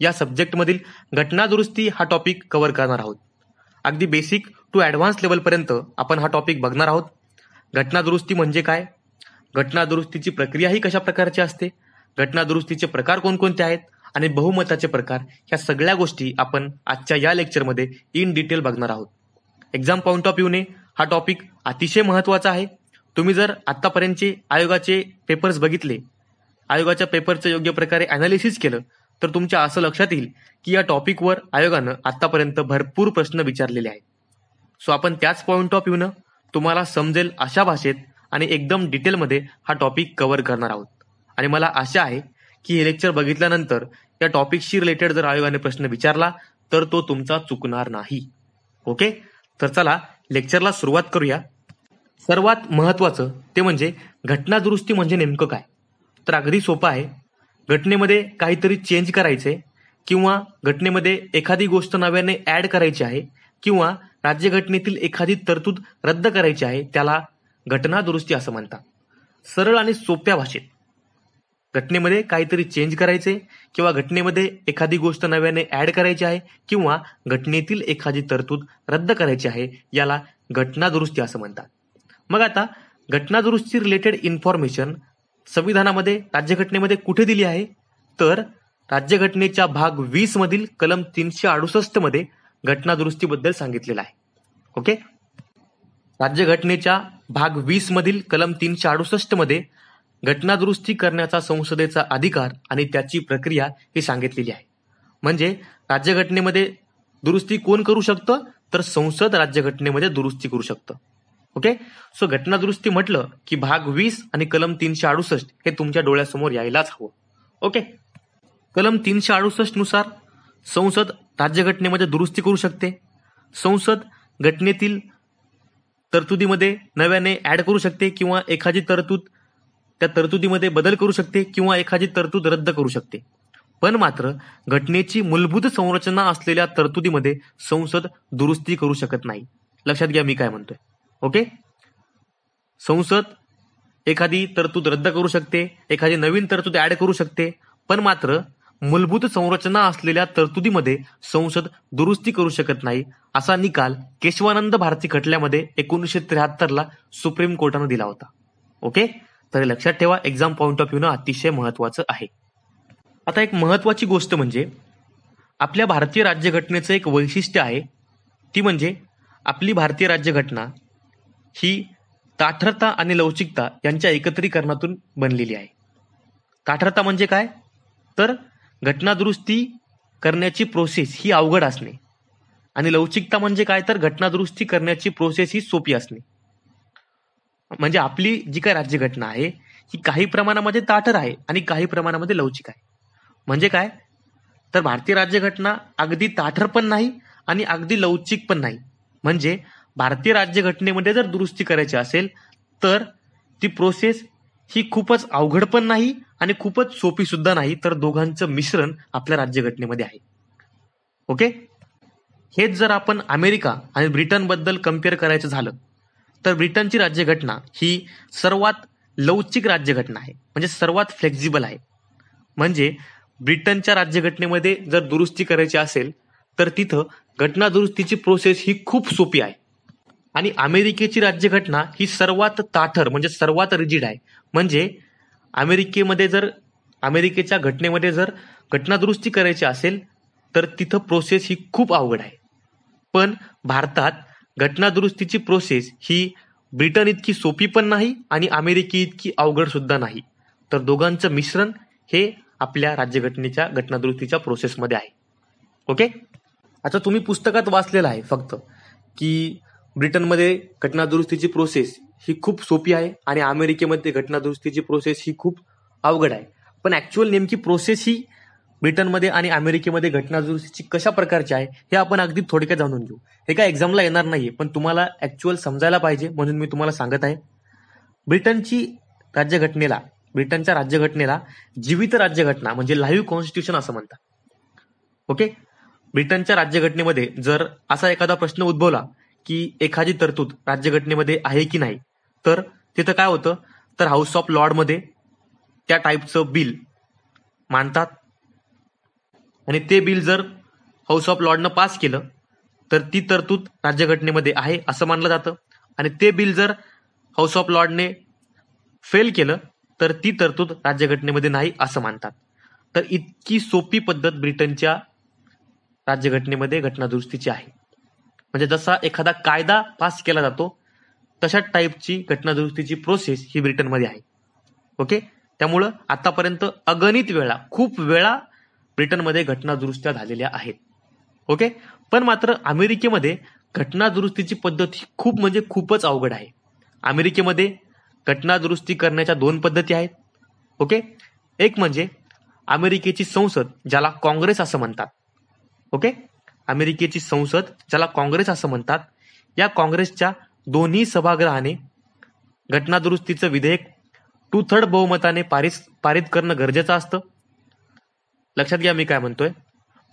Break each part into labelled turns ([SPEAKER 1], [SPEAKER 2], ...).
[SPEAKER 1] या सब्जेक्टमधील घटना दुरुस्ती हा टॉपिक कव्हर करणार आहोत. अगदी बेसिक टू ॲडव्हान्स लेवलपर्यंत आपण हा टॉपिक बघणार आहोत. घटना दुरुस्ती म्हणजे काय? घटना दुरुस्तीची प्रक्रिया ही कशा प्रकारची असते? घटना दुरुस्तीचे प्रकार कोणकोणते आहेत? आणि बहुमताचे प्रकार ह्या सगळ्या गोष्टी आपण आजच्या या लेक्चरमध्ये इन डिटेल बघणार आहोत. एक्झाम पॉईंट ऑफ व्ह्यूने हा टॉपिक अतिशय महत्त्वाचा आहे. तुम्ही जर आत्तापर्यंतचे आयोगाचे पेपर्स बघितले आयोगाच्या पेपरचं योग्य प्रकारे अनालिसिस केलं तर तुमच्या असं लक्षात येईल की या टॉपिकवर आयोगानं आतापर्यंत भरपूर प्रश्न विचारलेले आहेत. सो आपण त्याच पॉईंट ऑफ व्ह्यूनं तुम्हाला समजेल अशा भाषेत आणि एकदम डिटेलमध्ये हा टॉपिक कव्हर करणार आहोत. आणि मला आशा आहे की हे लेक्चर बघितल्यानंतर या टॉपिकशी रिलेटेड जर आयोगाने प्रश्न विचारला तर तो तुमचा चुकणार नाही. ओके तर चला लेक्चरला सुरुवात करूया. सर्वात महत्वाचं ते म्हणजे घटना दुरुस्ती म्हणजे नेमकं काय? तर अगदी सोपं आहे. घटनेमध्ये काहीतरी चेंज करायचे किंवा घटनेमध्ये एखादी गोष्ट नव्याने ऍड करायची आहे किंवा राज्यघटनेतील एखादी तरतूद रद्द करायची आहे त्याला घटना दुरुस्ती असं म्हणतात. सरळ आणि सोप्या भाषेत. घटनेमध्ये काहीतरी चेंज करायचे किंवा घटनेमध्ये एखादी गोष्ट नव्याने ऍड करायची आहे किंवा घटनेतील एखादी तरतूद रद्द करायची आहे याला घटना दुरुस्ती असं म्हणतात. मग आता घटना दुरुस्ती रिलेटेड इन्फॉर्मेशन संविधानामध्ये राज्यघटनेमध्ये कुठे दिली आहे? तर राज्यघटनेच्या भाग वीस मधील कलम तीनशे अडुसष्टमध्ये घटना दुरुस्तीबद्दल सांगितलेलं आहे. ओके? राज्यघटनेच्या भाग वीस मधील कलम तीनशे अडुसष्टमध्ये घटना दुरुस्ती करण्याचा संसदेचा अधिकार आणि त्याची प्रक्रिया ही सांगितलेली आहे. म्हणजे राज्यघटनेमध्ये दुरुस्ती कोण करू शकतं? तर संसद राज्यघटनेमध्ये दुरुस्ती करू शकतं. ओके? सो घटना दुरुस्ती म्हटलं की भाग वीस आणि कलम तीनशे अडुसष्ट हे तुमच्या डोळ्यासमोर यायलाच हवं. ओके? कलम तीनशे अडुसष्टनुसार संसद राज्यघटनेमध्ये दुरुस्ती करू शकते. संसद घटनेतील तरतुदीमध्ये नव्याने ऍड करू शकते किंवा एखादी तरतूद त्या तरतुदीमध्ये बदल करू शकते किंवा एखादी तरतूद रद्द करू शकते. पण मात्र घटनेची मूलभूत संरचना असलेल्या तरतुदीमध्ये संसद दुरुस्ती करू शकत नाही. लक्षात घ्या मी काय म्हणतोय. ओके? संसद एखादी तरतूद रद्द करू शकते एखादी नवीन तरतूद ऍड करू शकते पण मात्र मूलभूत संरचना असलेल्या तरतुदीमध्ये संसद दुरुस्ती करू शकत नाही असा निकाल केशवानंद भारती खटल्यामध्ये एकोणीसशे त्र्याहत्तरला सुप्रीम कोर्टानं दिला होता. ओके? तर लक्षात ठेवा एक्झाम पॉईंट ऑफ व्ह्यूनं अतिशय महत्वाचं आहे. आता एक महत्वाची गोष्ट म्हणजे आपल्या भारतीय राज्यघटनेचं एक वैशिष्ट्य आहे ती म्हणजे आपली भारतीय राज्यघटना ही ताठरता आणि लवचिकता यांच्या एकत्रीकरणातून बनलेली आहे. ताठरता म्हणजे काय? तर घटना दुरुस्ती करण्याची प्रोसेस ही अवघड असणे. आणि लवचिकता म्हणजे काय? तर घटना दुरुस्ती करण्याची प्रोसेस ही सोपी असणे. म्हणजे आपली जी काय राज्यघटना आहे ही काही प्रमाणामध्ये ताठर आहे आणि काही प्रमाणामध्ये लवचिक आहे. म्हणजे काय? तर भारतीय राज्यघटना अगदी ताठर पण नाही आणि अगदी लवचिक पण नाही. म्हणजे भारतीय राज्यघटनेमध्ये जर दुरुस्ती करायची असेल तर ती प्रोसेस ही खूपच अवघड पण नाही आणि खूपच सोपी सुद्धा नाही तर दोघांचं मिश्रण आपल्या राज्यघटनेमध्ये आहे. ओके हेच जर आपण अमेरिका आणि ब्रिटनबद्दल कंपेअर करायचं झालं तर ब्रिटनची राज्यघटना ही सर्वात लवचिक राज्यघटना आहे. म्हणजे सर्वात फ्लेक्झिबल आहे. म्हणजे ब्रिटनच्या राज्यघटनेमध्ये जर दुरुस्ती करायची असेल तर तिथं घटना दुरुस्तीची प्रोसेस ही खूप सोपी आहे. आणि अमेरिकेची राज्यघटना ही सर्वात ताठर म्हणजे सर्वात रिजिड आहे. म्हणजे अमेरिकेमध्ये जर अमेरिकेच्या घटनेमध्ये जर घटनादुरुस्ती करायची असेल तर तिथं प्रोसेस ही खूप अवघड आहे. पण भारतात घटनादुरुस्तीची प्रोसेस ही ब्रिटन इतकी सोपी पण नाही आणि अमेरिके इतकी अवघड सुद्धा नाही. तर दोघांचं मिश्रण हे आपल्या राज्यघटनेच्या घटनादुरुस्तीच्या प्रोसेसमध्ये आहे. ओके आता तुम्ही पुस्तकात वाचलेलं आहे फक्त की ब्रिटनमध्ये घटना दुरुस्तीची प्रोसेस ही खूप सोपी आहे आणि अमेरिकेमध्ये घटना दुरुस्तीची प्रोसेस ही खूप अवघड आहे. पण ऍक्च्युअल नेमकी प्रोसेस ही ब्रिटनमध्ये आणि अमेरिकेमध्ये घटना दुरुस्तीची कशा प्रकारची आहे हे आपण अगदी थोडक्यात जाणून घेऊ. हे काय एक्झामला येणार नाहीये पण तुम्हाला ऍक्च्युअल समजायला पाहिजे म्हणून मी तुम्हाला सांगत आहे. ब्रिटनची राज्यघटनेला ब्रिटनच्या राज्यघटनेला जीवित राज्यघटना म्हणजे लाईव्ह कॉन्स्टिट्यूशन असं म्हणतात. ओके? ब्रिटनच्या राज्यघटनेमध्ये जर असा एखादा प्रश्न उद्भवला की एखादी तरतूद राज्यघटनेमध्ये आहे की नाही? तर तिथं काय होतं? तर हाऊस ऑफ लॉर्डमध्ये त्या टाईपचं बिल मांडतात आणि ते बिल जर हाऊस ऑफ लॉर्डनं पास केलं तर ती तरतूद राज्यघटनेमध्ये आहे असं मानलं जातं. आणि ते बिल जर हाऊस ऑफ लॉर्डने फेल केलं तर ती तरतूद राज्यघटनेमध्ये नाही असं मानतात. तर इतकी सोपी पद्धत ब्रिटनच्या राज्यघटनेमध्ये घटनादुरुस्तीची आहे. म्हणजे जसा एखादा कायदा पास केला जातो तशा टाईपची घटनादुरुस्तीची प्रोसेस ही ब्रिटनमध्ये आहे. ओके त्यामुळं आतापर्यंत अगणित वेळा खूप वेळा ब्रिटनमध्ये घटनादुरुस्त्या झालेल्या आहेत. ओके पण मात्र अमेरिकेमध्ये घटनादुरुस्तीची पद्धत ही खूप म्हणजे खूपच अवघड आहे. अमेरिकेमध्ये घटनादुरुस्ती करण्याच्या दोन पद्धती आहेत. ओके एक म्हणजे अमेरिकेची संसद ज्याला काँग्रेस असं म्हणतात. ओके अमेरिकेची संसद ज्याला काँग्रेस असं म्हणतात या काँग्रेसच्या दोन्ही सभागृहाने घटनादुरुस्तीचं विधेयक टू थर्ड बहुमताने पारित पारित करणं गरजेचं असतं. लक्षात घ्या मी काय म्हणतोय.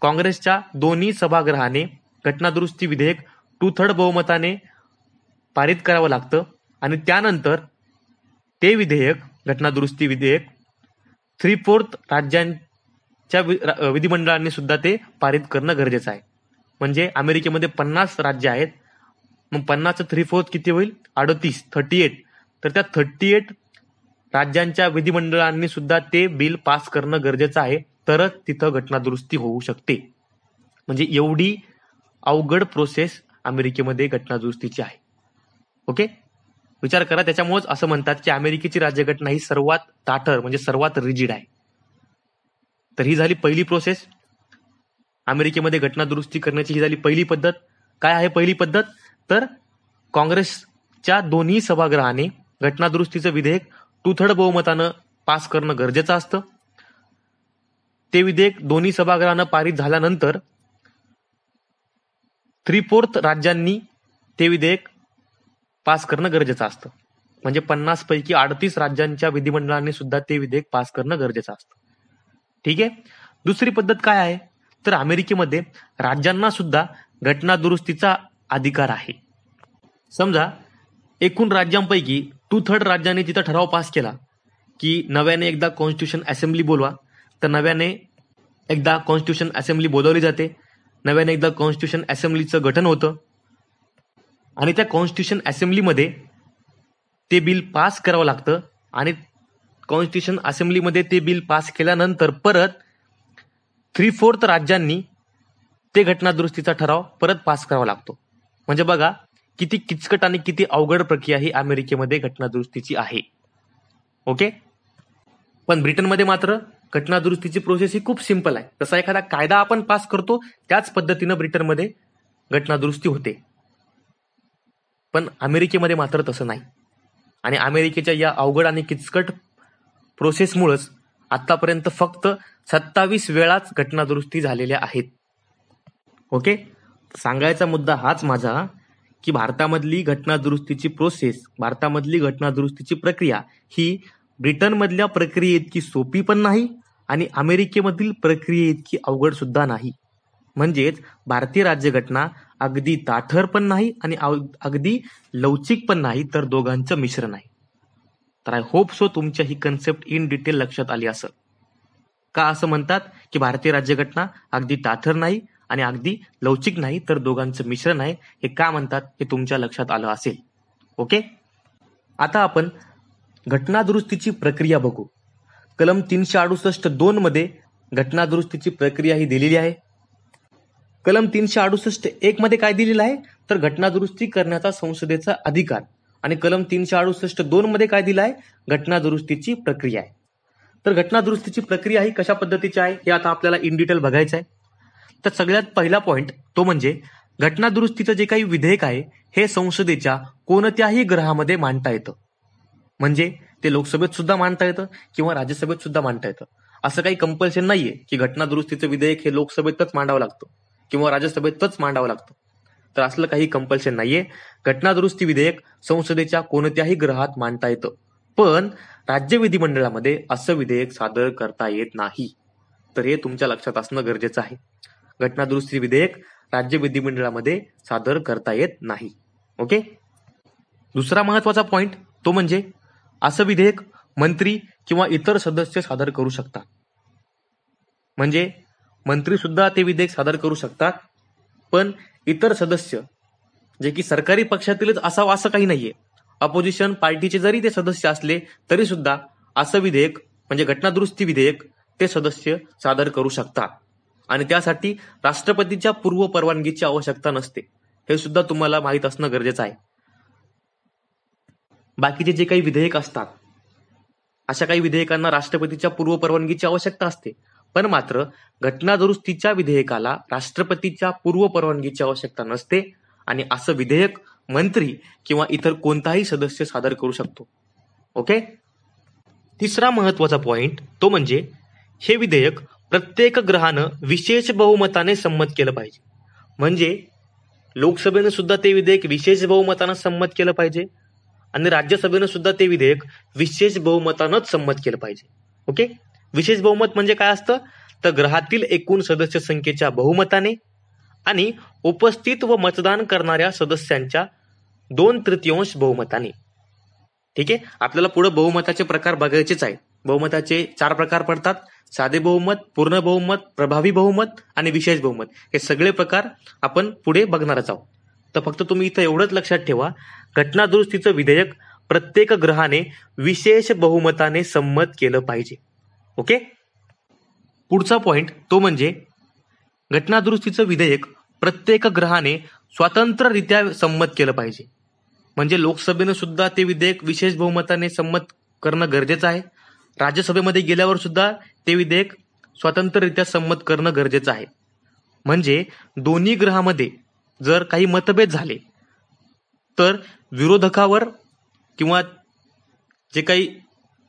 [SPEAKER 1] काँग्रेसच्या दोन्ही सभागृहाने घटनादुरुस्ती विधेयक टू थर्ड बहुमताने पारित करावं लागतं आणि त्यानंतर ते विधेयक घटनादुरुस्ती विधेयक थ्री फोर्थ राज्यांच्या विधिमंडळांनी सुद्धा ते पारित करणं गरजेचं आहे. म्हणजे अमेरिकेमध्ये पन्नास राज्य आहेत. मग पन्नासचं थ्री फोर्थ किती होईल? अडतीस थर्टी एट तर त्या थर्टी एट राज्यांच्या विधिमंडळांनी सुद्धा ते बिल पास करणं गरजेचं आहे. तरच तिथं घटनादुरुस्ती होऊ शकते. म्हणजे एवढी अवघड प्रोसेस अमेरिकेमध्ये घटनादुरुस्तीची आहे. ओके? विचार करा त्याच्यामुळेच असं म्हणतात की अमेरिकेची राज्यघटना ही सर्वात ताठर म्हणजे सर्वात रिजिड आहे. तर ही झाली पहिली प्रोसेस अमेरिकेमध्ये घटनादुरुस्ती करण्याची ही झाली पहिली पद्धत. काय आहे पहिली पद्धत? तर काँग्रेसच्या दोन्ही सभागृहाने घटनादुरुस्तीचं विधेयक टू थर्ड बहुमतानं पास करणं गरजेचं असतं. ते विधेयक दोन्ही सभागृहानं पारित झाल्यानंतर थ्री फोर्थ राज्यांनी ते विधेयक पास करणं गरजेचं असतं. म्हणजे पन्नास पैकी अडतीस राज्यांच्या विधिमंडळांनी सुद्धा ते विधेयक पास करणं गरजेचं असतं. ठीक आहे? दुसरी पद्धत काय आहे? तर अमेरिकेमध्ये राज्यांना सुद्धा घटना दुरुस्तीचा अधिकार आहे. समजा एकूण राज्यांपैकी टू थर्ड राज्यांनी तिथं ठराव पास केला की नव्याने एकदा कॉन्स्टिट्यूशन असेंब्ली बोलवा तर नव्याने एकदा कॉन्स्टिट्यूशन असेंब्ली बोलवली जाते नव्याने एकदा कॉन्स्टिट्यूशन असेंब्लीचं गठन होतं आणि त्या कॉन्स्टिट्यूशन असेंब्लीमध्ये ते बिल पास करावं लागतं आणि कॉन्स्टिट्यूशन असेंब्लीमध्ये ते बिल पास केल्यानंतर परत थ्री फोर्थ राज्यांनी ते घटनादुरुस्तीचा ठराव परत पास करावा लागतो. म्हणजे बघा किती किचकट आणि किती अवघड प्रक्रिया ही अमेरिकेमध्ये घटनादुरुस्तीची आहे. ओके पण ब्रिटनमध्ये मात्र घटनादुरुस्तीची प्रोसेस ही खूप सिंपल आहे. जसा एखादा कायदा आपण पास करतो त्याच पद्धतीनं ब्रिटनमध्ये घटनादुरुस्ती होते. पण अमेरिकेमध्ये मात्र तसं नाही. आणि अमेरिकेच्या या अवघड आणि किचकट प्रोसेसमुळंच आतापर्यंत फक्त सत्तावीस वेळाच घटनादुरुस्ती झालेल्या आहेत. ओके? सांगायचा मुद्दा हाच माझा की भारतामधली घटनादुरुस्तीची प्रोसेस भारतामधली घटनादुरुस्तीची प्रक्रिया ही ब्रिटनमधल्या प्रक्रियेतकी सोपी पण नाही आणि अमेरिकेमधील प्रक्रिये इतकी अवघड सुद्धा नाही. म्हणजेच भारतीय राज्यघटना अगदी ताठर पण नाही आणि अगदी लवचिक पण नाही तर दोघांचं मिश्रण आहे तर आय होप सो तुमच्या ही कन्सेप्ट इन डिटेल लक्षात आली असं का असं म्हणतात की भारतीय राज्यघटना अगदी ताठर नाही आणि अगदी लवचिक नाही तर दोघांचं मिश्रण आहे हे का म्हणतात हे तुमच्या लक्षात आलं असेल. ओके आता आपण घटनादुरुस्तीची प्रक्रिया बघू. कलम तीनशे अडुसष्ट दोन मध्ये घटनादुरुस्तीची प्रक्रिया ही दिलेली आहे. कलम तीनशे अडुसष्ट एक मध्ये काय दिलेलं आहे? तर घटनादुरुस्ती करण्याचा संसदेचा अधिकार. आणि कलम तीनशे अडुसष्ट दोन मध्ये काय दिलं आहे घटनादुरुस्तीची प्रक्रिया आहे. तर घटनादुरुस्तीची प्रक्रिया ही कशा पद्धतीची आहे? हे आता आपल्याला इन डिटेल बघायचं आहे. तर सगळ्यात पहिला पॉइंट तो म्हणजे घटनादुरुस्तीचं जे काही विधेयक आहे हे संसदेच्या कोणत्याही ग्रहामध्ये मांडता येतं. म्हणजे ते लोकसभेत सुद्धा मांडता येतं किंवा राज्यसभेत सुद्धा मांडता येतं. असं काही कंपल्शन नाहीये की घटनादुरुस्तीचं विधेयक हे लोकसभेतच मांडावं लागतं किंवा राज्यसभेतच मांडावं लागतं. तर असलं काही कंपल्शन नाहीये. घटनादुरुस्ती विधेयक संसदेच्या कोणत्याही ग्रहात मांडता येतं. पण राज्य विधिमंडळामध्ये असं विधेयक सादर करता येत नाही. तर हे तुमच्या लक्षात असणं गरजेचं आहे. घटनादुरुस्ती विधेयक राज्य विधिमंडळामध्ये सादर करता येत नाही. ओके? दुसरा महत्त्वाचा पॉइंट तो म्हणजे असं विधेयक मंत्री किंवा इतर सदस्य सादर करू शकतात. म्हणजे मंत्री सुद्धा ते विधेयक सादर करू शकतात पण इतर सदस्य जे की सरकारी पक्षातीलच असावं असं काही नाहीये. अपोजिशन पार्टीचे जरी ते सदस्य असले तरी सुद्धा असं विधेयक म्हणजे घटनादुरुस्ती विधेयक ते सदस्य सादर करू शकतात. आणि त्यासाठी राष्ट्रपतीच्या पूर्व परवानगीची आवश्यकता नसते. हे सुद्धा तुम्हाला माहीत असणं गरजेचं आहे. बाकीचे जे काही विधेयक असतात अशा काही विधेयकांना राष्ट्रपतीच्या पूर्व परवानगीची आवश्यकता असते. पण मात्र घटना दुरुस्तीच्या विधेयकाला राष्ट्रपतीच्या पूर्व परवानगीची आवश्यकता नसते आणि असं विधेयक मंत्री किंवा इतर कोणताही सदस्य सादर करू शकतो. ओके? तिसरा महत्त्वाचा पॉइंट तो म्हणजे हे विधेयक प्रत्येक ग्रहानं विशेष बहुमताने संमत केलं पाहिजे. म्हणजे लोकसभेनं सुद्धा ते विधेयक विशेष बहुमतानं संमत केलं पाहिजे आणि राज्यसभेनं सुद्धा ते विधेयक विशेष बहुमतानंच संमत केलं पाहिजे. ओके? विशेष बहुमत म्हणजे काय असतं? तर ग्रहातील एकूण सदस्य संख्येच्या बहुमताने आणि उपस्थित व मतदान करणाऱ्या सदस्यांच्या दोन तृतीयांश बहुमताने. ठीक आहे? आपल्याला पुढे बहुमताचे प्रकार बघायचेच आहे. बहुमताचे चार प्रकार पडतात. साधे बहुमत पूर्ण बहुमत प्रभावी बहुमत आणि विशेष बहुमत. हे सगळे प्रकार आपण पुढे बघणारच आहोत. तर फक्त तुम्ही इथं एवढंच लक्षात ठेवा घटना दुरुस्तीचं विधेयक प्रत्येक ग्रहाने विशेष बहुमताने संमत केलं पाहिजे. ओके? पुढचा पॉइंट तो म्हणजे घटनादुरुस्तीचं विधेयक प्रत्येक ग्रहाने स्वतंत्ररित्या संमत केलं पाहिजे. म्हणजे लोकसभेनं सुद्धा ते विधेयक विशेष बहुमताने संमत करणं गरजेचं आहे. राज्यसभेमध्ये गेल्यावर सुद्धा ते विधेयक स्वतंत्ररित्या संमत करणं गरजेचं आहे. म्हणजे दोन्ही ग्रहामध्ये जर काही मतभेद झाले तर विरोधकावर किंवा जे काही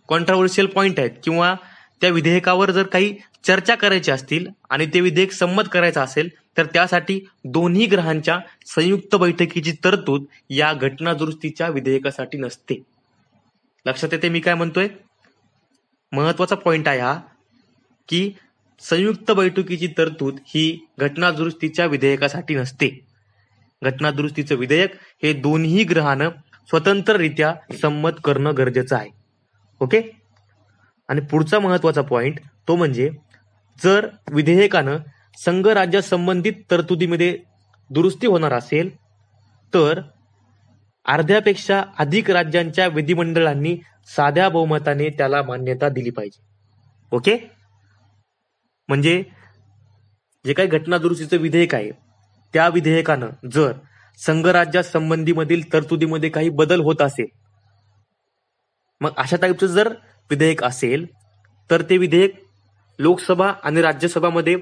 [SPEAKER 1] कॉन्ट्रावर्शियल पॉइंट आहेत किंवा त्या विधेयकावर जर काही चर्चा करायची असतील आणि ते विधेयक संमत करायचं असेल तर त्यासाठी दोन्ही ग्रहांच्या संयुक्त बैठकीची तरतूद या घटना दुरुस्तीच्या विधेयकासाठी नसते. लक्षात येते मी काय म्हणतोय? महत्त्वाचा पॉइंट आहे हा की संयुक्त बैठकीची तरतूद ही घटना दुरुस्तीच्या विधेयकासाठी नसते. घटना दुरुस्तीचं विधेयक हे दोन्ही ग्रहानं स्वतंत्ररित्या संमत करणं गरजेचं आहे. ओके? आणि पुढचा महत्त्वाचा पॉइंट तो म्हणजे जर विधेयकानं संघराज्या संबंधित तरतुदीमध्ये दुरुस्ती होणार असेल तर अर्ध्यापेक्षा अधिक राज्यांच्या विधिमंडळांनी साध्या बहुमताने त्याला मान्यता दिली पाहिजे. ओके? म्हणजे जे काही घटना दुरुस्तीचं विधेयक आहे त्या विधेयकानं जर संघराज्या संबंधीमधील तरतुदीमध्ये काही बदल होत असेल मग अशा टाईपचं जर विधेयक असेल तर ते विधेयक लोकसभा आणि राज्यसभामध्ये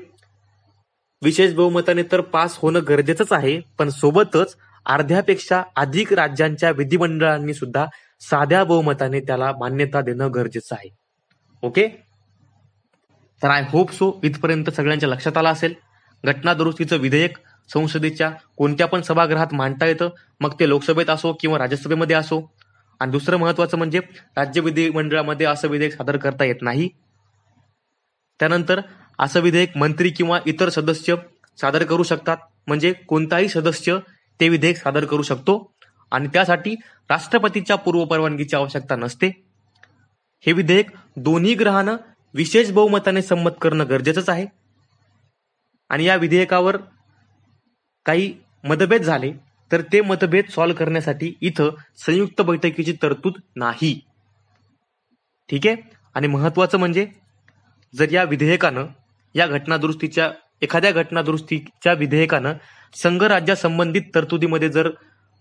[SPEAKER 1] विशेष बहुमताने तर पास होणं गरजेचंच आहे पण सोबतच अर्ध्यापेक्षा अधिक राज्यांच्या विधिमंडळांनी सुद्धा साध्या बहुमताने त्याला मान्यता देणं गरजेचं आहे. ओके? तर आय होप सो इथपर्यंत सगळ्यांच्या लक्षात आलं असेल. घटना दुरुस्तीचं विधेयक संसदेच्या कोणत्या पण सभागृहात मांडता येतं मग ते लोकसभेत असो किंवा राज्यसभेमध्ये असो. आणि दुसरं महत्वाचं म्हणजे राज्य विधिमंडळामध्ये असं विधेयक सादर करता येत नाही. त्यानंतर असं विधेयक मंत्री किंवा इतर सदस्य सादर करू शकतात. म्हणजे कोणताही सदस्य ते विधेयक सादर करू शकतो. आणि त्यासाठी राष्ट्रपतीच्या पूर्व परवानगीची आवश्यकता नसते. हे विधेयक दोन्ही ग्रहानं विशेष बहुमताने संमत करणं गरजेचंच आहे. आणि या विधेयकावर काही मतभेद झाले तर ते मतभेद सॉल्व्ह करण्यासाठी इथं संयुक्त बैठकीची तरतूद नाही. ठीक आहे? आणि महत्वाचं म्हणजे जर या विधेयकानं या घटनादुरुस्तीच्या एखाद्या घटनादुरुस्तीच्या विधेयकानं संघ तरतुदीमध्ये जर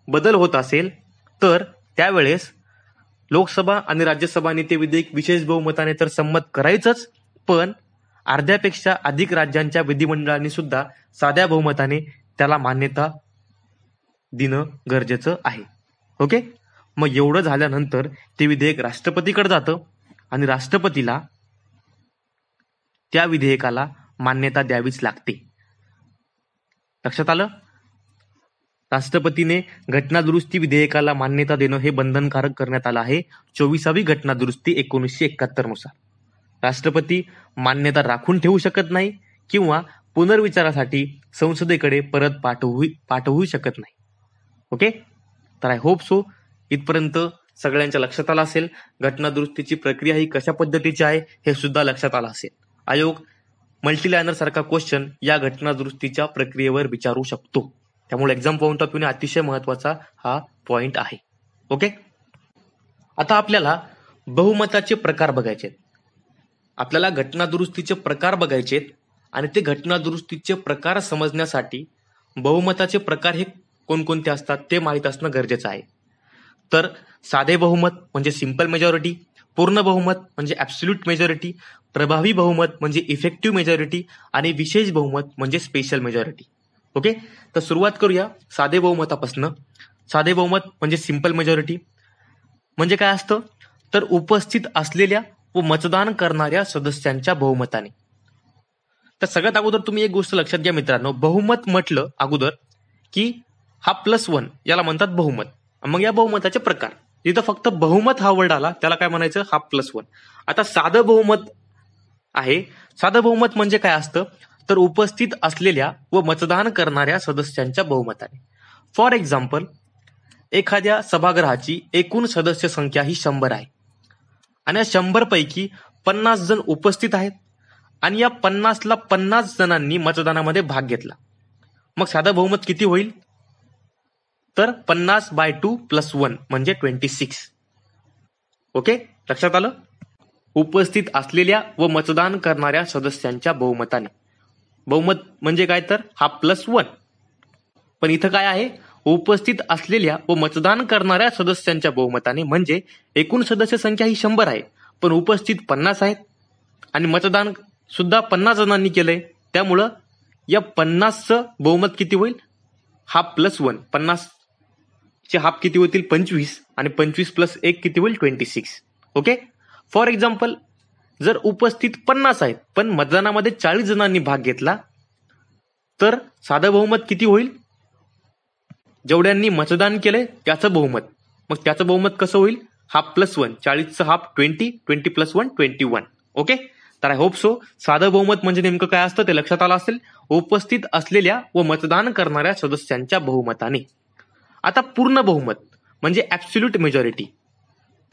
[SPEAKER 1] बदल होत असेल तर त्यावेळेस लोकसभा आणि राज्यसभाने ते विधेयक विशेष बहुमताने तर संमत करायचंच पण अर्ध्यापेक्षा अधिक राज्यांच्या विधिमंडळांनी सुद्धा साध्या बहुमताने त्याला मान्यता देणं गरजेचं आहे. ओके? मग एवढं झाल्यानंतर ते विधेयक राष्ट्रपतीकडे जातं आणि राष्ट्रपतीला त्या विधेयकाला मान्यता द्यावीच लागते. लक्षात आलं? राष्ट्रपतीने घटना दुरुस्ती विधेयकाला मान्यता देणं हे बंधनकारक करण्यात आलं आहे. चोवीसावी घटना दुरुस्ती एकोणीसशे एकाहत्तरनुसार. राष्ट्रपती मान्यता राखून ठेवू शकत नाही किंवा पुनर्विचारासाठी संसदेकडे परत पाठवू पाठवू शकत नाही. ओके? तर आय होप सो इथपर्यंत सगळ्यांच्या लक्षात आलं असेल. घटना दुरुस्तीची प्रक्रिया ही कशा पद्धतीची आहे हे सुद्धा लक्षात आलं असेल. आयोग मल्टीलायनर सारखा क्वेश्चन या घटना दुरुस्तीच्या प्रक्रियेवर विचारू शकतो. त्यामुळे एक्झाम पॉईंट ऑफ व्ह्यूने अतिशय महत्त्वाचा हा पॉइंट आहे. ओके? आता आपल्याला बहुमताचे प्रकार बघायचे आपल्याला घटना दुरुस्तीचे प्रकार बघायचे आहेत आणि ते घटना दुरुस्तीचे प्रकार समजण्यासाठी बहुमताचे प्रकार हे कोणकोणते असतात ते माहीत असणं गरजेचं आहे. तर साधे बहुमत म्हणजे सिंपल मेजॉरिटी पूर्ण बहुमत म्हणजे ॲब्सल्यूट मेजॉरिटी प्रभावी बहुमत म्हणजे इफेक्टिव्ह मेजॉरिटी आणि विशेष बहुमत म्हणजे स्पेशल मेजॉरिटी ओके तर सुरुवात करूया साधे बहुमतापासनं. साधे बहुमत म्हणजे सिंपल मेजॉरिटी म्हणजे काय असतं? तर उपस्थित असलेल्या व मतदान करणाऱ्या सदस्यांच्या बहुमताने. तर सगळ्यात अगोदर तुम्ही एक गोष्ट लक्षात घ्या मित्रांनो. बहुमत म्हटलं अगोदर की हा प्लस वन याला म्हणतात बहुमत. मग या बहुमताचे प्रकार. जिथं फक्त बहुमत हा वर्ड आला. त्याला काय म्हणायचं? हा प्लस वन आता साधं बहुमत आहे. साधं बहुमत म्हणजे काय असतं? तर उपस्थित असलेल्या व मतदान करणाऱ्या सदस्यांच्या बहुमताने. फॉर एक्झाम्पल एखाद्या सभागृहाची एकूण सदस्य संख्या ही शंभर आहे. आणि या शंभर पैकी पन्नास जण उपस्थित आहेत. आणि या पन्नासला पन्नास जणांनी मतदानामध्ये भाग घेतला. मग साधं बहुमत किती होईल? तर पन्नास बाय टू प्लस वन म्हणजे ट्वेंटी सिक्स ओके लक्षात आलं? उपस्थित असलेल्या व मतदान करणाऱ्या सदस्यांच्या बहुमताने. बहुमत म्हणजे काय तर? हा प्लस वन पण इथं काय आहे? उपस्थित असलेल्या व मतदान करणाऱ्या सदस्यांच्या बहुमताने म्हणजे एकूण सदस्य संख्या ही शंभर आहे पण उपस्थित पन्नास आहेत. आणि मतदान सुद्धा पन्नास जणांनी केलंय. त्यामुळं या पन्नासचं बहुमत किती होईल? हा प्लस वन पन्नास चे हाफ किती होतील? पंचवीस. आणि पंचवीस प्लस एक किती होईल? Twenty six okay for example जर उपस्थित पन्नास आहेत पण मतदानामध्ये चाळीस जणांनी भाग घेतला तर साधं बहुमत किती होईल? जेवढ्यांनी मतदान केलंय त्याचं बहुमत. मग त्याचं बहुमत कसं होईल? Half plus one चाळीसचं half twenty twenty plus one twenty one okay तर आय होप सो साधं बहुमत म्हणजे नेमकं काय असतं? ते लक्षात आलं असेल. उपस्थित असलेल्या व मतदान करणाऱ्या सदस्यांच्या बहुमताने. आता पूर्ण बहुमत म्हणजे ऍब्सोल्यूट मेजॉरिटी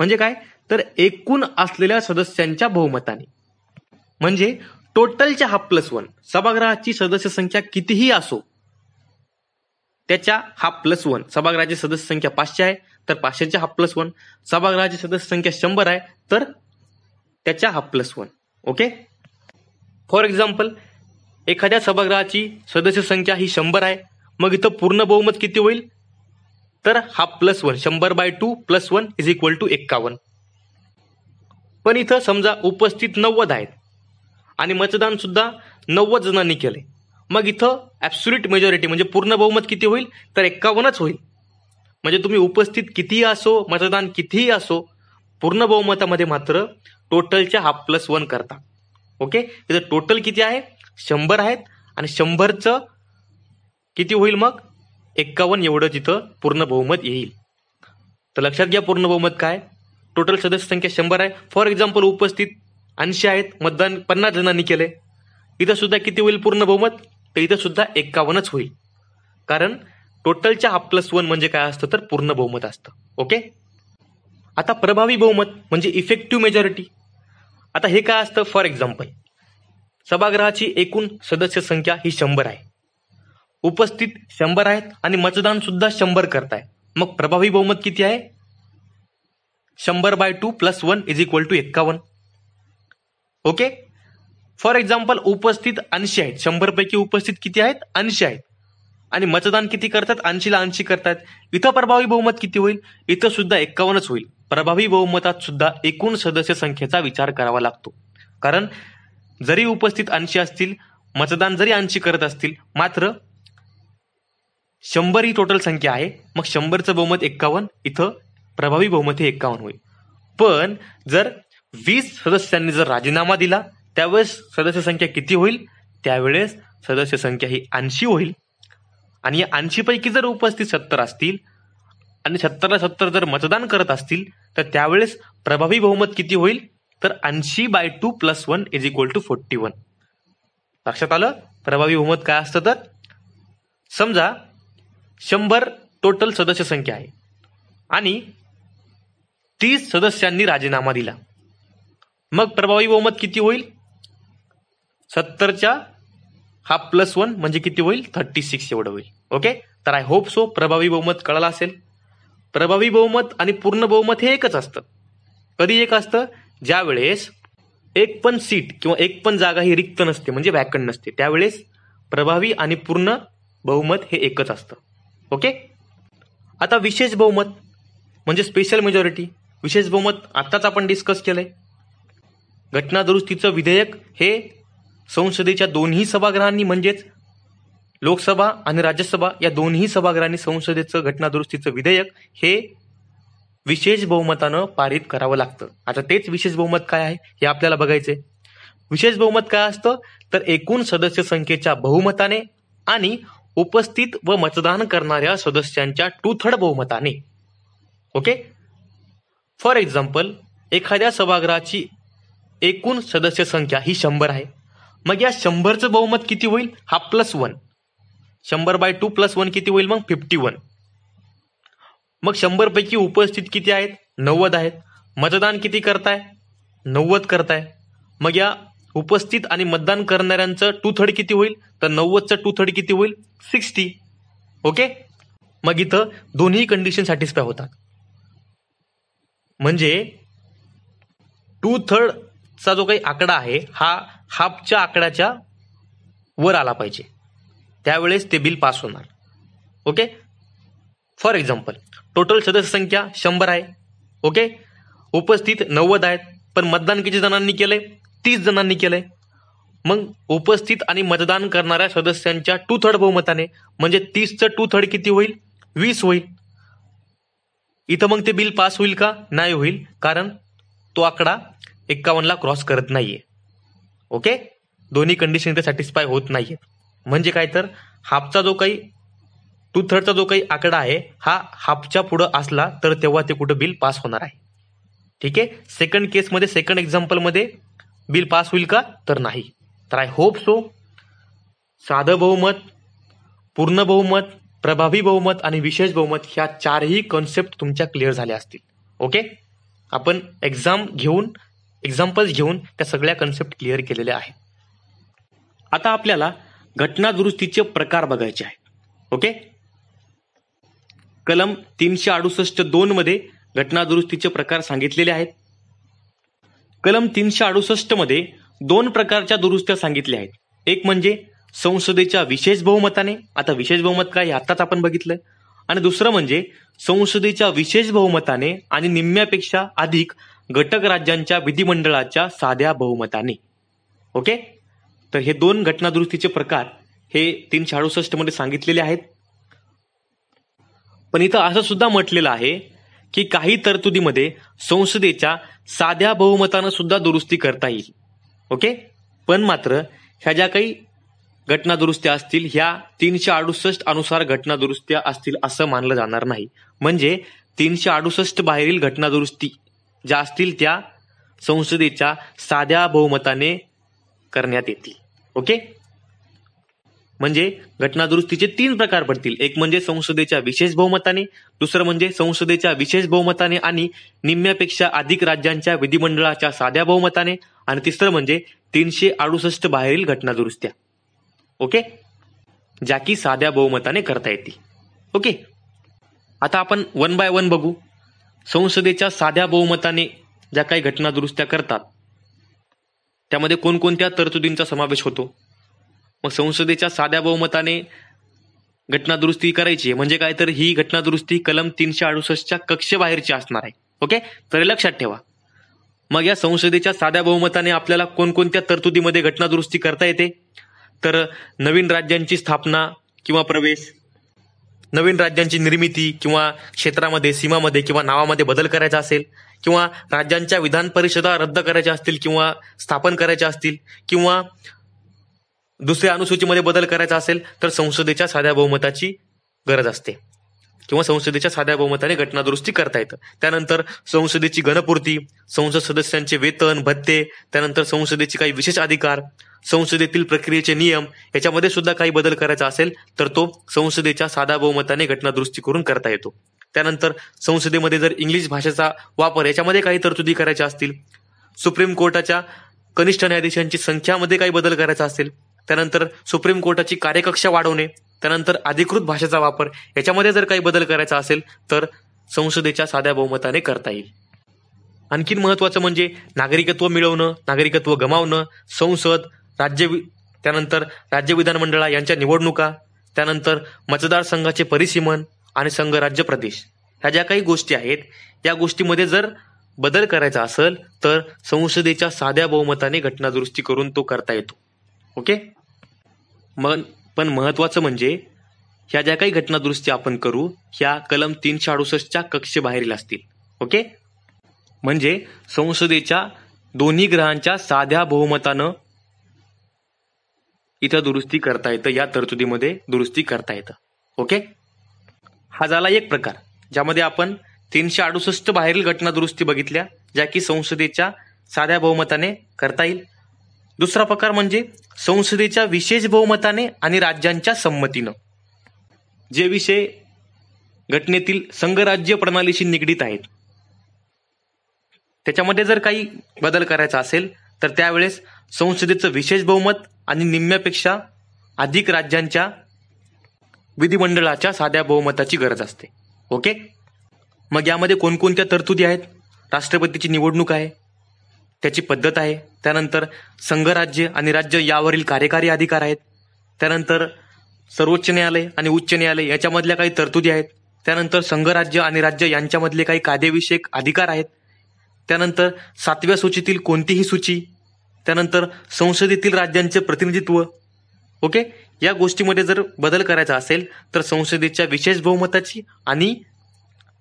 [SPEAKER 1] म्हणजे काय? तर एकूण असलेल्या सदस्यांच्या बहुमताने. म्हणजे टोटलच्या हा प्लस वन सभागृहाची सदस्य संख्या कितीही असो त्याच्या हा प्लस वन सभागृहाची सदस्य संख्या पाचशे आहे तर पाचशेच्या हा प्लस वन सभागृहाची सदस्य संख्या शंभर आहे तर त्याच्या हा plus one okay? For example एखाद्या सभागृहाची सदस्य संख्या ही शंभर आहे मग इथं पूर्ण बहुमत किती होईल? तर हा प्लस वन शंभर by two plus one is equal to एक्कावन्न पण इथं समजा उपस्थित नव्वद आहेत आणि मतदान सुद्धा नव्वद जणांनी केले मग इथं ॲब्सुल्यूट मेजॉरिटी म्हणजे पूर्ण बहुमत किती होईल? तर एक्कावन्नच होईल. म्हणजे तुम्ही उपस्थित कितीही असो मतदान कितीही असो पूर्ण बहुमतामध्ये मात्र टोटलच्या हा प्लस वन करता. ओके इथं टोटल किती आहे? शंभर आहेत आणि शंभरचं किती होईल मग? एक्कावन्न एवढं तिथं पूर्ण बहुमत येईल. तर लक्षात घ्या पूर्ण बहुमत काय? टोटल सदस्य संख्या शंभर आहे. फॉर एक्झाम्पल उपस्थित ऐंशी आहेत. मतदान पन्नास जणांनी केले इथं सुद्धा किती होईल पूर्ण बहुमत? तर इथं सुद्धा एक्कावन्नच होईल. कारण टोटलच्या हा प्लस वन म्हणजे काय असतं? तर पूर्ण बहुमत असतं. ओके? आता प्रभावी बहुमत म्हणजे इफेक्टिव्ह मेजॉरिटी आता हे काय असतं? फॉर एक्झाम्पल सभागृहाची एकूण सदस्य संख्या ही शंभर आहे. उपस्थित शंभर आहेत आणि मतदान सुद्धा शंभर करताय. मग प्रभावी बहुमत किती आहे? शंभर by two plus one is equal to एक्कावन्न. ओके फॉर एक्झाम्पल उपस्थित ऐंशी आहेत. शंभर पैकी उपस्थित किती आहेत? ऐंशी आहेत. आणि मतदान किती करतात? ऐंशीला ऐंशी करतात. इथं प्रभावी बहुमत किती होईल? इथं सुद्धा एक्कावन्नच होईल. प्रभावी बहुमतात सुद्धा एकूण सदस्य संख्येचा विचार करावा लागतो. कारण जरी उपस्थित ऐंशी असतील मतदान जरी ऐंशी करत असतील मात्र शंभर ही टोटल संख्या आहे. मग शंभरचं बहुमत एक्कावन्न इथं प्रभावी बहुमत हे एक्कावन्न होईल. पण जर वीस सदस्यांनी जर राजीनामा दिला त्यावेळेस सदस्य संख्या किती होईल? त्यावेळेस सदस्य संख्या ही ऐंशी होईल. आणि या ऐंशी पैकी जर उपस्थित सत्तर असतील आणि सत्तरला सत्तर जर मतदान करत असतील तर त्यावेळेस प्रभावी बहुमत किती होईल? तर ऐंशी by two plus one is equal to forty one लक्षात आलं? प्रभावी बहुमत काय असतं तर? समजा शंभर टोटल सदस्य संख्या आहे. आणि तीस सदस्यांनी राजीनामा दिला. मग प्रभावी बहुमत किती होईल? सत्तरच्या हा प्लस वन म्हणजे किती होईल? थर्टी सिक्स एवढं होईल. ओके तर आय होप सो प्रभावी बहुमत कळाला असेल. प्रभावी बहुमत आणि पूर्ण बहुमत हे एकच असतं. कधी एक असतं? ज्या वेळेस एक पण सीट किंवा एक पण जागा ही रिक्त नसते म्हणजे वॅकंट नसते. त्यावेळेस प्रभावी आणि पूर्ण बहुमत हे एकच असतं. ओके? आता विशेष बहुमत म्हणजे स्पेशल मेजॉरिटी विशेष बहुमत आत्ताच आपण डिस्कस केलंय. घटना दुरुस्तीचं विधेयक हे संसदेच्या दोन्ही सभागृहांनी म्हणजेच लोकसभा आणि राज्यसभा या दोन्ही सभागृहांनी संसदेचं घटना दुरुस्तीचं विधेयक हे विशेष बहुमतानं पारित करावं लागतं. आता तेच विशेष बहुमत काय आहे हे आपल्याला बघायचंय. विशेष बहुमत काय असतं? तर एकूण सदस्य संख्येच्या बहुमताने आणि उपस्थित व मतदान करणाऱ्या सदस्यांच्या टू थर्ड बहुमताने. ओके फॉर एक्झाम्पल एखाद्या सभागृहाची एकूण सदस्य संख्या ही शंभर आहे. मग या शंभरचं बहुमत किती होईल? हा प्लस वन शंभर बाय टू प्लस वन किती होईल? मग फिफ्टी वन मग शंभरपैकी उपस्थित किती आहेत? नव्वद आहेत. मतदान किती करताय? नव्वद करताय. मग या उपस्थित आणि मतदान करणाऱ्यांचं टू थर्ड किती होईल? तर नव्वदचं टू थर्ड किती होईल? सिक्स्टी ओके मग इथं दोन्ही कंडिशन सॅटिस्फाय होतात. म्हणजे टू थर्डचा जो काही आकडा आहे हा हाफच्या आकड्याच्या वर आला पाहिजे. त्यावेळेस ते बिल पास होणार. ओके फॉर एक्झाम्पल टोटल सदस्य संख्या शंभर आहे. ओके उपस्थित नव्वद आहेत पण मतदान किती जणांनी केलंय? तीस जणांनी केलंय. मग उपस्थित आणि मतदान करणाऱ्या सदस्यांच्या टू थर्ड बहुमताने म्हणजे तीसचं टू थर्ड किती होईल? वीस होईल. इथं मग ते बिल पास होईल का? नाही होईल कारण तो आकडा एक्कावन्नला क्रॉस करत नाहीये. ओके? दोन्ही कंडिशन इथे सॅटिस्फाय होत नाहीये. म्हणजे काय तर हाफचा जो काही टू थर्डचा जो काही आकडा आहे हा हाफच्या पुढं असला तर तेव्हा ते कुठं बिल पास होणार आहे. ठीक आहे? सेकंड केसमध्ये सेकंड एक्झाम्पलमध्ये बिल पास होईल का? तर नाही. तर आय होप सो साधं बहुमत पूर्ण बहुमत प्रभावी बहुमत आणि विशेष बहुमत ह्या चारही कॉन्सेप्ट तुमच्या क्लिअर झाल्या असतील. ओके आपण एक्झाम घेऊन एक्झाम्पल्स घेऊन त्या सगळ्या कन्सेप्ट क्लिअर केलेल्या आहेत. आता आपल्याला घटना दुरुस्तीचे प्रकार बघायचे आहेत. ओके कलम तीनशे अडुसष्ट दोन मध्ये घटना दुरुस्तीचे प्रकार सांगितलेले आहेत. कलम तीनशे अडुसष्टमध्ये दोन प्रकारच्या दुरुस्त्या सांगितल्या आहेत. एक म्हणजे संसदेच्या विशेष बहुमताने आता विशेष बहुमत काय हे आताच आपण बघितलंय आणि दुसरं म्हणजे संसदेच्या विशेष बहुमताने आणि निम्म्यापेक्षा अधिक घटक राज्यांच्या विधिमंडळाच्या साध्या बहुमताने. ओके? तर हे दोन घटनादुरुस्तीचे प्रकार हे तीनशे अडुसष्टमध्ये सांगितलेले आहेत. पण इथं असं सुद्धा म्हटलेलं आहे की काही तरतुदीमध्ये संसदेच्या साध्या बहुमतानं सुद्धा दुरुस्ती करता येईल. ओके? पण मात्र ह्या ज्या काही घटना दुरुस्त्या असतील ह्या तीनशे अडुसष्ट अनुसार घटना दुरुस्त्या असतील असं मानलं जाणार नाही. म्हणजे तीनशे अडुसष्ट बाहेरील घटना दुरुस्ती ज्या असतील त्या संसदेच्या साध्या बहुमताने करण्यात येतील. ओके? म्हणजे घटना दुरुस्तीचे तीन प्रकार पडतील. एक म्हणजे संसदेच्या विशेष बहुमताने दुसरं म्हणजे संसदेच्या विशेष बहुमताने आणि निम्म्यापेक्षा अधिक राज्यांच्या विधिमंडळाच्या साध्या बहुमताने आणि तिसरं म्हणजे तीनशे अडुसष्ट बाहेरील घटना दुरुस्त्या ओके? ज्या की साध्या बहुमताने करता येतील. ओके? आता आपण वन बाय वन बघू. संसदेच्या साध्या बहुमताने ज्या काही घटना दुरुस्त्या करतात त्यामध्ये कोणकोणत्या तरतुदींचा समावेश होतो? मग संसदेच्या साध्या बहुमताने घटना दुरुस्ती करायची. म्हणजे काय? तर ही घटना दुरुस्ती कलम तीनशे अडुसष्टच्या कक्षेबाहेरची असणार आहे. ओके? तर लक्षात ठेवा. मग या संसदेच्या साध्या बहुमताने आपल्याला कोणकोणत्या तरतुदीमध्ये घटना दुरुस्ती करता येते? तर नवीन राज्यांची स्थापना किंवा प्रवेश नवीन राज्यांची निर्मिती किंवा क्षेत्रामध्ये सीमामध्ये किंवा नावामध्ये बदल करायचा असेल किंवा राज्यांच्या विधान परिषदा रद्द करायच्या असतील किंवा स्थापन करायच्या असतील किंवा दुसऱ्या अनुसूचीमध्ये बदल करायचा असेल तर संसदेच्या साध्या बहुमताची गरज असते. किंवा संसदेच्या साध्या बहुमताने घटना दुरुस्ती करता येतं. त्यानंतर संसदेची गणपूर्ती संसद सदस्यांचे वेतन भत्ते त्यानंतर संसदेचे काही विशेष अधिकार संसदेतील प्रक्रियेचे नियम याच्यामध्ये सुद्धा काही बदल करायचा असेल तर तो संसदेच्या साध्या बहुमताने घटना दुरुस्ती करून करता येतो. त्यानंतर संसदेमध्ये जर इंग्लिश भाषेचा वापर याच्यामध्ये काही तरतुदी करायच्या असतील सुप्रीम कोर्टाच्या कनिष्ठ न्यायाधीशांची संख्यामध्ये काही बदल करायचा असेल त्यानंतर सुप्रीम कोर्टाची कार्यकक्षा वाढवणे त्यानंतर अधिकृत भाषेचा वापर याच्यामध्ये जर काही बदल करायचा असेल तर संसदेच्या साध्या बहुमताने करता येईल. आणखीन महत्वाचं म्हणजे नागरिकत्व मिळवणं नागरिकत्व गमावणं संसद राज्य वि- त्यानंतर राज्य विधानमंडळा यांच्या निवडणुका त्यानंतर मतदारसंघाचे परिसीमन आणि संघ राज्य प्रदेश. ह्या ज्या काही गोष्टी आहेत या गोष्टीमध्ये जर बदल करायचा असेल तर संसदेच्या साध्या बहुमताने घटनादुरुस्ती करून तो करता येतो. ओके? मग पण महत्वाचं म्हणजे ह्या ज्या काही घटनादुरुस्ती आपण करू ह्या कलम तीनशे अडुसष्टच्या कक्षेबाहेरील असतील. ओके? म्हणजे संसदेच्या दोन्ही ग्रहांच्या साध्या बहुमतानं इथं दुरुस्ती करता येतं या तरतुदीमध्ये दुरुस्ती करता येतं. ओके? हा झाला एक प्रकार ज्यामध्ये आपण तीनशे अडुसष्ट बाहेरील घटना दुरुस्ती बघितल्या ज्या की संसदेच्या साध्या बहुमताने करता येईल. दुसरा प्रकार म्हणजे संसदेच्या विशेष बहुमताने आणि राज्यांच्या संमतीनं. जे विषय घटनेतील संघराज्य प्रणालीशी निगडीत आहेत. त्याच्यामध्ये जर काही बदल करायचा असेल तर त्यावेळेस संसदेचं विशेष बहुमत आणि निम्म्यापेक्षा अधिक राज्यांच्या विधिमंडळाच्या साध्या बहुमताची गरज असते. ओके? मग यामध्ये कोणकोणत्या तरतुदी आहेत? राष्ट्रपतीची निवडणूक आहे त्याची पद्धत आहे त्यानंतर संघराज्य आणि राज्य यावरील कार्यकारी अधिकार आहेत. त्यानंतर सर्वोच्च न्यायालय आणि उच्च न्यायालय याच्यामधल्या काही तरतुदी आहेत. त्यानंतर संघराज्य आणि राज्य यांच्यामधले काही कायदेविषयक अधिकार आहेत. त्यानंतर सातव्या सूचीतील कोणतीही सूची त्यानंतर संसदेतील राज्यांचे प्रतिनिधित्व. ओके? या गोष्टीमध्ये जर बदल करायचा असेल तर संसदेच्या विशेष बहुमताची आणि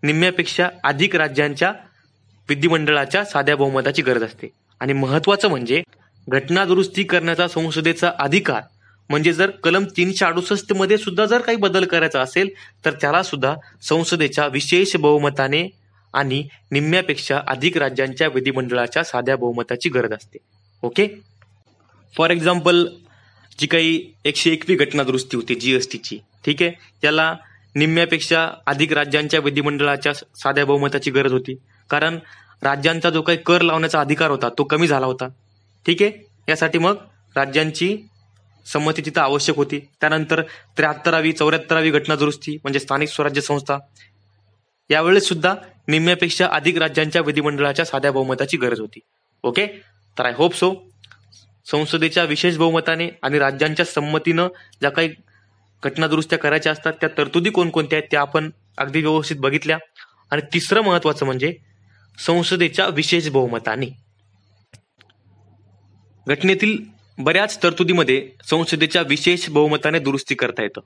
[SPEAKER 1] निम्म्यापेक्षा अधिक राज्यांच्या विधिमंडळाच्या साध्या बहुमताची गरज असते. आणि महत्वाचं म्हणजे घटना दुरुस्ती करण्याचा संसदेचा अधिकार म्हणजे जर कलम तीनशे अडुसष्टमध्ये सुद्धा जर काही बदल करायचा असेल तर त्याला सुद्धा संसदेच्या विशेष बहुमताने आणि निम्म्यापेक्षा अधिक राज्यांच्या विधिमंडळाच्या साध्या बहुमताची गरज असते. ओके? फॉर एक्झाम्पल जी काही एकशे एकवी घटना दुरुस्ती होती जीएसटीची ठीक आहे? त्याला निम्म्यापेक्षा अधिक राज्यांच्या विधिमंडळाच्या साध्या बहुमताची गरज होती. कारण राज्यांचा जो काही कर लावण्याचा अधिकार होता तो कमी झाला होता. ठीक आहे? यासाठी मग राज्यांची संमती तिथं आवश्यक होती. त्यानंतर त्र्याहत्तरावी चौऱ्याहत्तरावी घटना दुरुस्ती म्हणजे स्थानिक स्वराज्य संस्था यावेळेस सुद्धा निम्म्यापेक्षा अधिक राज्यांच्या विधिमंडळाच्या साध्या बहुमताची गरज होती. ओके? तर आय होप सो संसदेच्या विशेष बहुमताने आणि राज्यांच्या संमतीनं ज्या काही घटना दुरुस्त्या करायच्या असतात त्या तरतुदी कोणकोणत्या आहेत त्या आपण अगदी व्यवस्थित बघितल्या. आणि तिसरं महत्वाचं म्हणजे संसदेच्या विशेष बहुमताने. घटनेतील बऱ्याच तरतुदीमध्ये संसदेच्या विशेष बहुमताने दुरुस्ती करता येतं.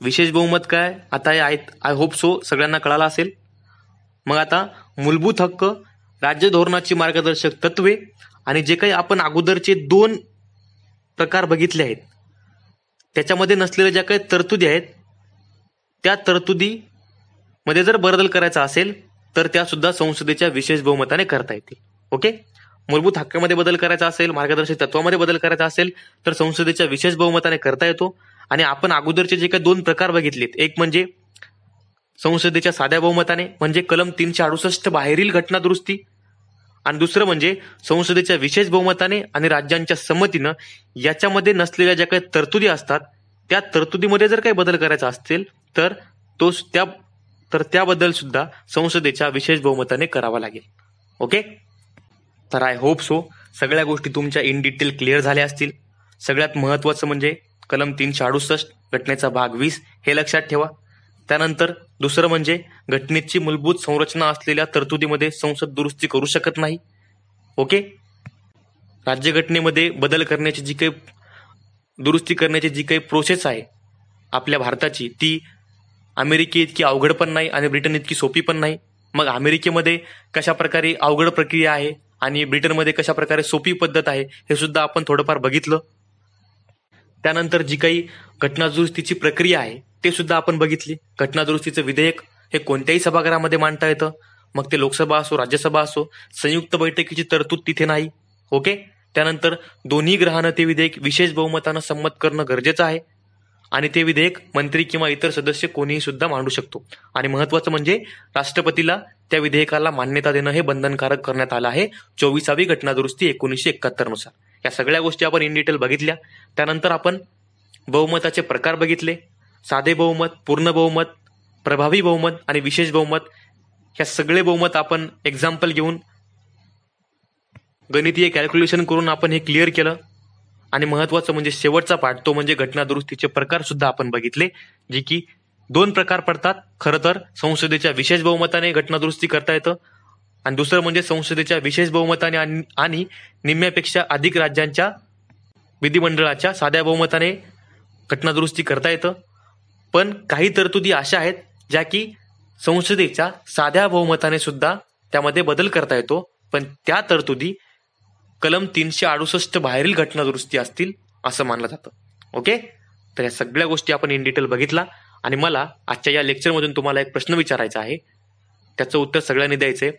[SPEAKER 1] विशेष बहुमत काय? आता हे आहेत आय होप सो सगळ्यांना कळाला असेल. मग आता मूलभूत हक्क राज्य धोरणाची मार्गदर्शक तत्वे आणि जे काही आपण अगोदरचे दोन प्रकार बघितले आहेत त्याच्यामध्ये नसलेल्या ज्या काही तरतुदी आहेत त्या तरतुदी मध्ये जर बदल करायचा असेल तर त्या सुद्धा संसदेच्या विशेष बहुमताने करता येतील. ओके? मूलभूत हक्कामध्ये बदल करायचा असेल मार्गदर्शक तत्वामध्ये बदल करायचा असेल तर संसदेच्या विशेष बहुमताने करता येतो. आणि आपण अगोदरचे जे काही दोन प्रकार बघितलेत एक म्हणजे संसदेच्या साध्या बहुमताने म्हणजे कलम तीनशे अडुसष्ट बाहेरील घटना दुरुस्ती आणि दुसरं म्हणजे संसदेच्या विशेष बहुमताने आणि राज्यांच्या संमतीनं याच्यामध्ये नसलेल्या ज्या काही तरतुदी असतात त्या तरतुदीमध्ये जर काही बदल करायचा असतील तर तो त्या तर त्याबद्दल सुद्धा संसदेच्या विशेष बहुमताने करावा लागेल. ओके? तर आय होप सो सगळ्या गोष्टी तुमच्या इन डिटेल क्लिअर झाल्या असतील. सगळ्यात महत्त्वाचं म्हणजे कलम तीनशे अडुसष्ट घटनेचा भाग वीस हे लक्षात ठेवा. त्यानंतर दुसरं म्हणजे घटनेची मूलभूत संरचना असलेल्या तरतुदीमध्ये संसद दुरुस्ती करू शकत नाही. ओके? राज्यघटनेमध्ये बदल करण्याची जी काही दुरुस्ती करण्याची जी काही प्रोसेस आहे आपल्या भारताची ती अमेरिके इतकी अवघड पण नाही आणि ब्रिटन इतकी सोपी पण नाही. मग अमेरिकेमध्ये कशा प्रकारे अवघड प्रक्रिया आहे आणि ब्रिटनमध्ये कशा प्रकारे सोपी पद्धत आहे हे सुद्धा आपण थोडंफार बघितलं. त्यानंतर जी काही घटनादुरुस्तीची प्रक्रिया आहे ते सुद्धा आपण बघितली. घटनादुरुस्तीचं विधेयक हे कोणत्याही सभागृहामध्ये मांडता येतं. मग ते लोकसभा असो राज्यसभा असो संयुक्त बैठकीची तरतूद तिथे नाही. ओके? त्यानंतर दोन्ही ग्रहानं ते विधेयक विशेष बहुमतानं संमत करणं गरजेचं आहे. आणि ते विधेयक मंत्री किंवा इतर सदस्य कोणीही सुद्धा मांडू शकतो. आणि महत्वाचं म्हणजे राष्ट्रपतीला त्या विधेयकाला मान्यता देणं हे बंधनकारक करण्यात आलं आहे. चोवीसावी घटनादुरुस्ती एकोणीसशे एकाहत्तरनुसार. या सगळ्या गोष्टी आपण इन डिटेल बघितल्या. त्यानंतर आपण बहुमताचे प्रकार बघितले. साधे बहुमत पूर्ण बहुमत प्रभावी बहुमत आणि विशेष बहुमत. ह्या सगळे बहुमत आपण एक्झाम्पल घेऊन गणितीय कॅल्क्युलेशन करून आपण हे क्लिअर केलं. आणि महत्वाचं म्हणजे शेवटचा पाठ तो म्हणजे घटना दुरुस्तीचे प्रकार सुद्धा आपण बघितले जे की दोन प्रकार पडतात. खरं तर संसदेच्या विशेष बहुमताने घटना दुरुस्ती करता येतं आणि दुसरं म्हणजे संसदेच्या विशेष बहुमताने आणि- आणि निम्म्यापेक्षा अधिक राज्यांच्या विधिमंडळाच्या साध्या बहुमताने घटना दुरुस्ती करता येतं. पण काही तरतुदी अशा आहेत ज्या की संसदेच्या साध्या बहुमताने सुद्धा त्यामध्ये बदल करता येतो. पण त्या तरतुदी कलम तीनशे अडुसष्ट बाहेरील घटना दुरुस्ती असतील असं मानलं जातं. ओके? तर या सगळ्या गोष्टी आपण इन डिटेल बघितला. आणि मला आजच्या या लेक्चरमधून तुम्हाला एक प्रश्न विचारायचा आहे. त्याचं उत्तर सगळ्यांनी द्यायचंय.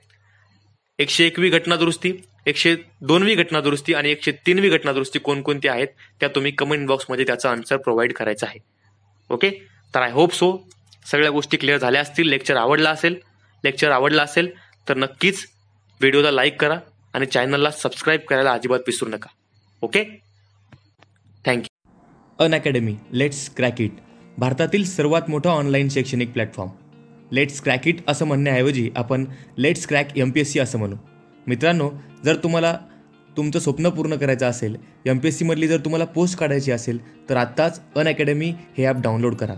[SPEAKER 1] एकशे एकवी घटना दुरुस्ती एकशे दोनवी घटना दुरुस्ती आणि एकशे तीनवी घटना दुरुस्ती कोणकोणती आहेत त्या तुम्ही कमेंट बॉक्समध्ये त्याचा आन्सर प्रोव्हाइड करायचा आहे. ओके? तर आय होप सो सगळ्या गोष्टी क्लिअर झाल्या असतील. लेक्चर आवडला असेल लेक्चर आवडला असेल तर नक्कीच व्हिडिओला लाईक करा. आणि चॅनलला सबस्क्राईब करायला अजिबात विसरू नका. Okay? Thank you Unacademy let's crack it. भारतातील सर्वात मोठा ऑनलाईन शैक्षणिक प्लॅटफॉर्म. लेट्स क्रॅक इट असं म्हणण्याऐवजी आपण let's crack M P S C असं म्हणू. मित्रांनो जर तुम्हाला तुमचं स्वप्न पूर्ण करायचं असेल एम पी एस सीमधली जर तुम्हाला पोस्ट काढायची असेल तर आत्ताच अन अकॅडमी हे ॲप डाउनलोड करा.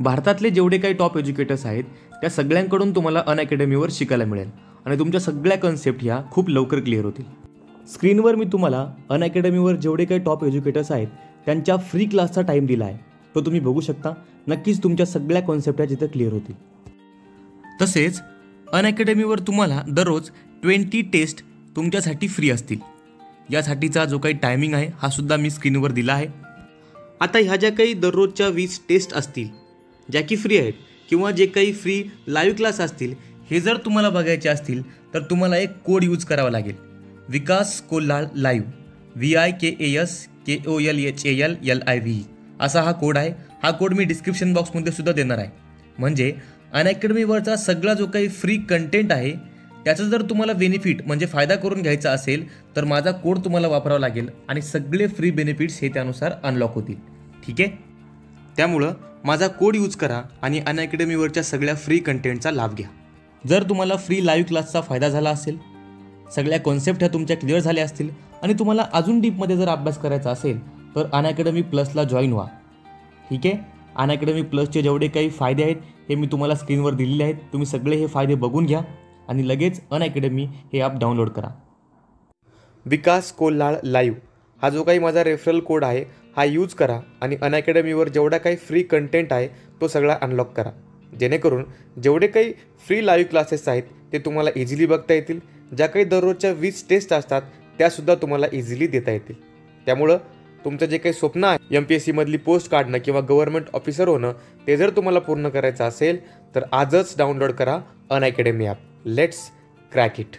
[SPEAKER 1] भारतातले जेवढे काही टॉप एज्युकेटर्स आहेत त्या सगळ्यांकडून तुम्हाला अन अकॅडमीवर शिकायला मिळेल. आणि तुमच्या सगळ्या कन्सेप्ट ह्या खूप लवकर क्लिअर होतील. स्क्रीनवर मी तुम्हाला अनअकॅडमीवर जेवढे काही टॉप एज्युकेटर्स आहेत त्यांच्या फ्री क्लासचा टाईम दिला आहे. तो तुम्ही बघू शकता. नक्कीच तुमच्या सगळ्या कॉन्सेप्ट ह्या तिथं क्लिअर होतील. तसेच अनअकॅडमीवर तुम्हाला दररोज ट्वेंटी टेस्ट तुमच्यासाठी फ्री असतील. यासाठीचा जो काही टायमिंग आहे हा सुद्धा मी स्क्रीनवर दिला आहे. आता ह्या ज्या काही दररोजच्या वीस टेस्ट असतील ज्या की फ्री आहेत किंवा जे काही फ्री लाईव्ह क्लास असतील हे जर तुम्हाला बघायचे असतील तर तुम्हाला एक कोड यूज करावा लागेल. Vikas Kolhal live. V I K A S K O L H A L L I V असा हा कोड आहे. हा कोड मी डिस्क्रिप्शन बॉक्समध्ये सुद्धा देणार आहे. म्हणजे अनअकॅडमीवरचा सगळा जो काही फ्री कंटेंट आहे त्याचा जर तुम्हाला बेनिफिट म्हणजे फायदा करून घ्यायचा असेल तर माझा कोड तुम्हाला वापरावा लागेल आणि सगळे फ्री बेनिफिट्स हे त्यानुसार अनलॉक होतील. ठीक आहे? त्यामुळं माझा कोड यूज करा आणि अनअकॅडमीवरच्या सगळ्या फ्री कंटेंटचा लाभ घ्या. जर तुम्हाला फ्री लाईव्ह क्लासचा फायदा झाला असेल सगळ्या कॉन्सेप्ट ह्या तुमच्या क्लिअर झाल्या असतील आणि तुम्हाला अजून डीपमध्ये जर अभ्यास करायचा असेल तर अनअकॅडमी प्लसला जॉईन व्हा. ठीक आहे? अनअकॅडमी प्लसचे जेवढे काही फायदे आहेत हे मी तुम्हाला स्क्रीनवर दिलेले आहेत. तुम्ही सगळे हे फायदे बघून घ्या आणि लगेच अनअकॅडमी हे ॲप डाउनलोड करा. विकास कोल्हाळ लाईव्ह हा जो काही माझा रेफरल कोड आहे हा यूज करा आणि अनअकॅडमीवर जेवढा काही फ्री कंटेंट आहे तो सगळा अनलॉक करा. जेणेकरून जेवढे काही फ्री लाईव्ह क्लासेस आहेत ते तुम्हाला इझिली बघता येतील. ज्या काही दररोजच्या वीस टेस्ट असतात त्यासुद्धा तुम्हाला इझिली देता येतील. त्यामुळं तुमचं जे काही स्वप्न आहे एम पी एस सीमधली पोस्ट काढणं किंवा गव्हर्नमेंट ऑफिसर होणं ते जर तुम्हाला पूर्ण करायचं असेल तर आजच डाउनलोड करा Unacademy app let's crack it